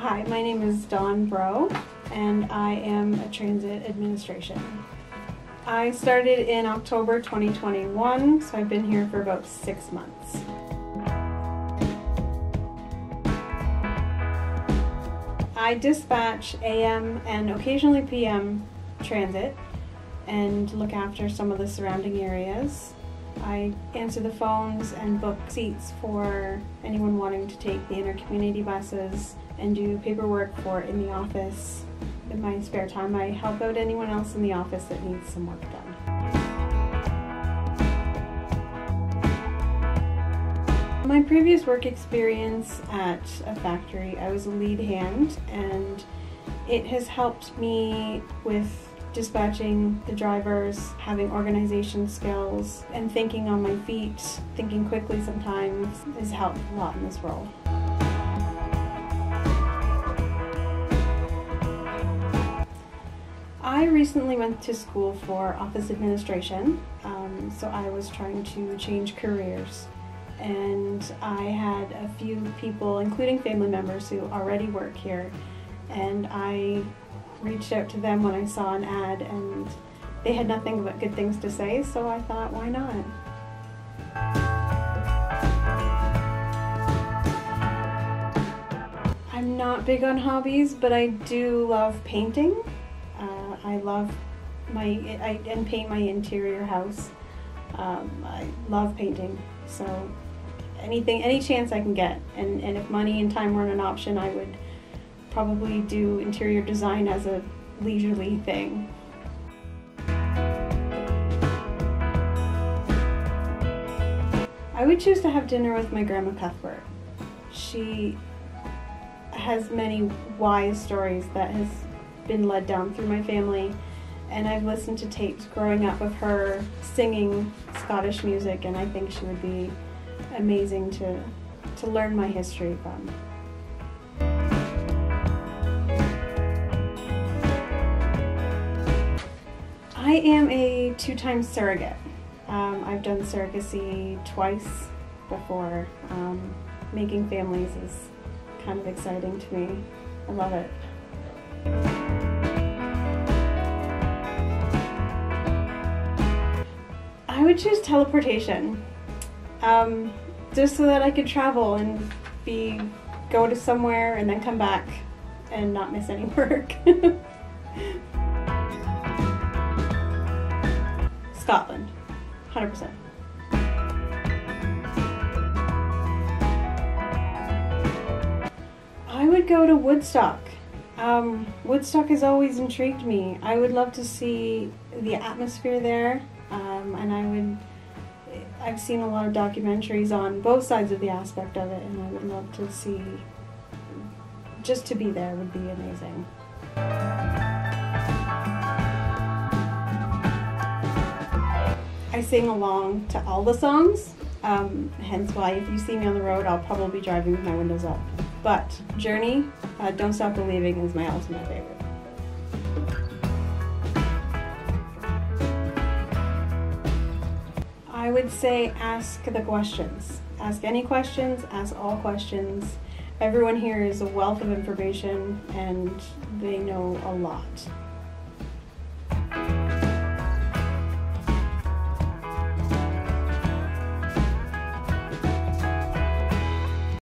Hi, my name is Dawn Breault, and I am a transit administration. I started in October 2021, so I've been here for about six months. I dispatch AM and occasionally PM transit and look after some of the surrounding areas. I answer the phones and book seats for anyone wanting to take the intercommunity buses and do paperwork for in the office. In my spare time, I help out anyone else in the office that needs some work done. My previous work experience at a factory, I was a lead hand, and it has helped me with dispatching the drivers, having organization skills, and thinking on my feet, thinking quickly sometimes has helped a lot in this role. I recently went to school for office administration, um, so I was trying to change careers. And I had a few people, including family members, who already work here, and I reached out to them when I saw an ad, and they had nothing but good things to say, so I thought, why not? I'm not big on hobbies, but I do love painting. Uh, I love my I and paint my interior house. Um, I love painting, so anything, any chance I can get, and and if money and time weren't an option, I would probably do interior design as a leisurely thing. I would choose to have dinner with my grandma Cuthbert. She has many wise stories that has been led down through my family and I've listened to tapes growing up of her singing Scottish music and I think she would be amazing to to learn my history from. I am a two-time surrogate. Um, I've done surrogacy twice before. Um, making families is kind of exciting to me. I love it. I would choose teleportation, um, just so that I could travel and be go to somewhere and then come back and not miss any work. 100%. I would go to Woodstock. Um, Woodstock has always intrigued me. I would love to see the atmosphere there, um, and I would. I've seen a lot of documentaries on both sides of the aspect of it, and I would love to see. Just to be there would be amazing. I sing along to all the songs, um, hence why if you see me on the road, I'll probably be driving with my windows up. But Journey, uh, Don't Stop Believing is my ultimate favorite. I would say ask the questions. Ask any questions, ask all questions. Everyone here is a wealth of information and they know a lot.